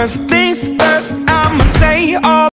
First things first, I'ma say all